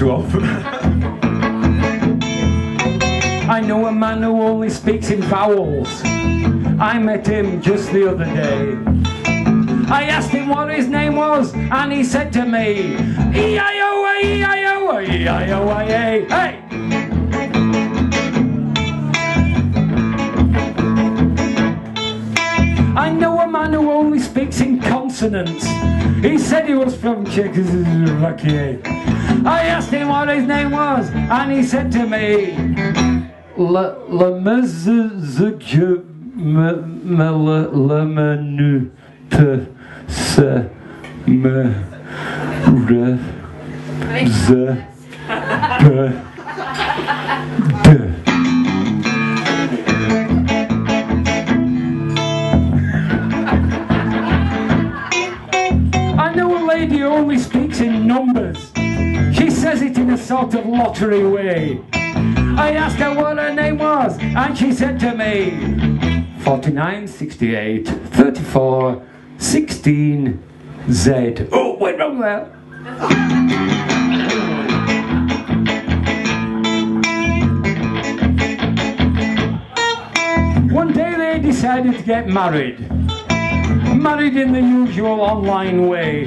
12. I know a man who only speaks in vowels. I met him just the other day. I asked him what his name was, and he said to me, E-I-O, E-I-O, E-I-O-I-A. Hey! I know a man who only speaks in consonants. He said he was from Czechoslovakia. I asked him what his name was, and he said to me, La la mezze me me le le menu te se me re ze pe de. I know a lady who only speaks in numbers. Says it in a sort of lottery way. I asked her what her name was, and she said to me, 49, 68, 34, 16, Z. Oh, went wrong there. One day they decided to get married. Married in the usual online way.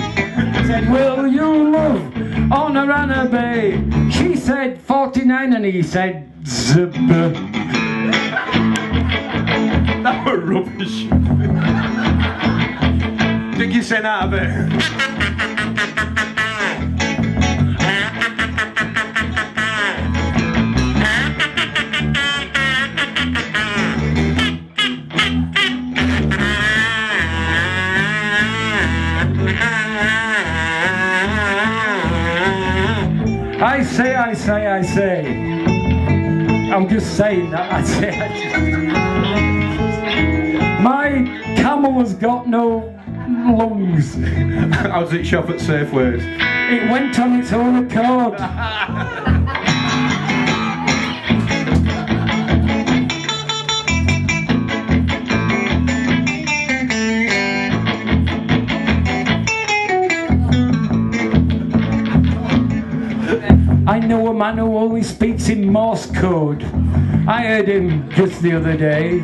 Said, Will you love Honor Anna Bay? She said 49 and he said zip. That were rubbish. Think you sent out of it? I say, I say, I say. I'm just saying that. I say, I just... My camel has got no lungs. How does it shop at Safeways? It went on its own accord. man who only speaks in Morse code. I heard him just the other day.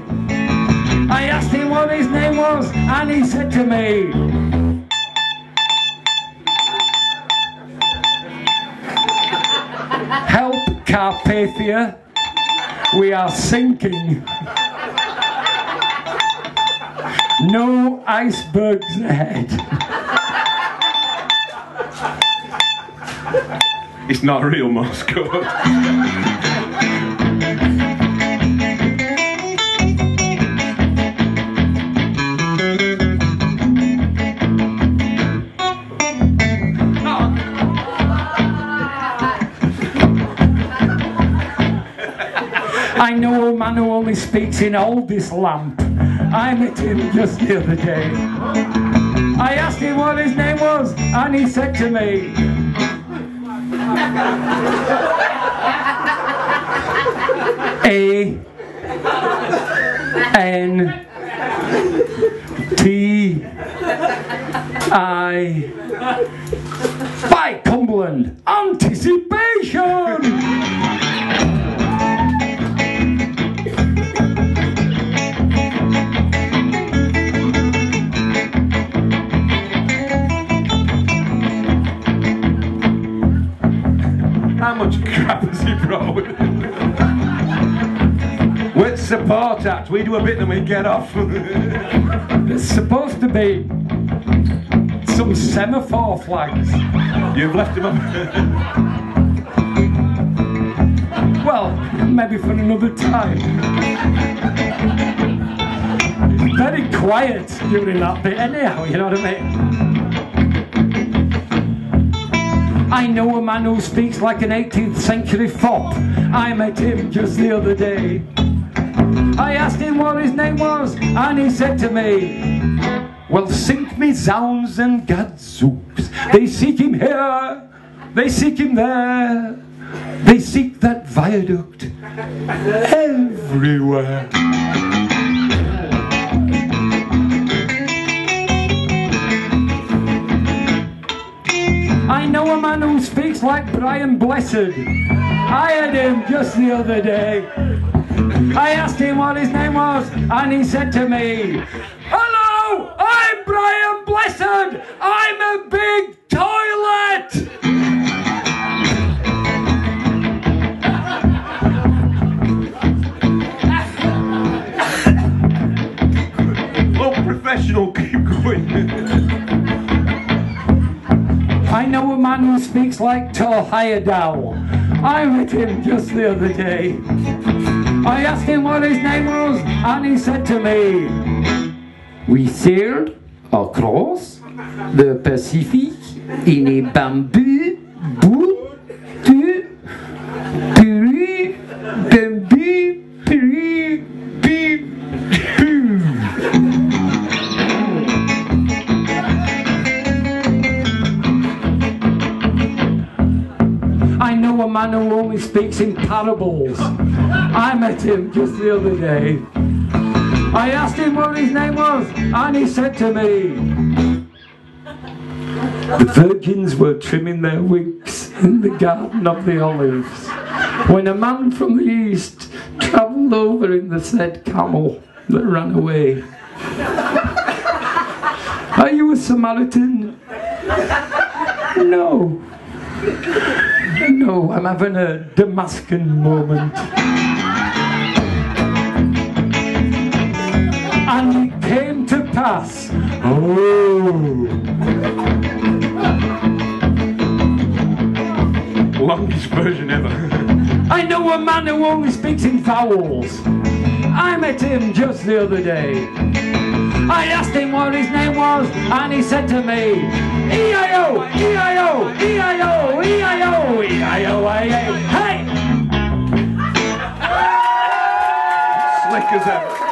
I asked him what his name was, and he said to me, Help, Carpathia. We are sinking. No icebergs ahead. It's not a real Morse code. I know a man who only speaks in Aldis lamp. I met him just the other day. I asked him what his name was, and he said to me, A N T I. By Cumberland. Anticipation. How much crap has he brought support act, we do a bit and we get off. There's supposed to be some semaphore flags. You've left him up. Well, maybe for another time. Very quiet during that bit, anyhow, you know what I mean? I know a man who speaks like an 18th century fop. I met him just the other day. I asked him what his name was, and he said to me, Well, sink me zounds and gadzooks. They seek him here, they seek him there, they seek that viaduct everywhere. I know a man who speaks like Brian Blessed. I had him just the other day. I asked him what his name was, and he said to me, Hello, I'm Brian Blessed. I'm a big toilet. Well, professional, keep going. I know a man who speaks like Thor Heyerdahl. I met him just the other day. I asked him what his name was, and he said to me, We sailed across the Pacific in a bamboo boat man who only speaks in parables. I met him just the other day. I asked him what his name was, and he said to me, The virgins were trimming their wigs in the Garden of the Olives when a man from the east travelled over in the said camel that ran away. Are you a Samaritan? No. No, I'm having a Damascus moment. And it came to pass. Oh. Longest version ever. I know a man who only speaks in vowels. I met him just the other day. I asked him what his name was, and he said to me, E-I-O, E-I-O, E-I-O, E-I-O, E-I-O, hey! Slick as ever.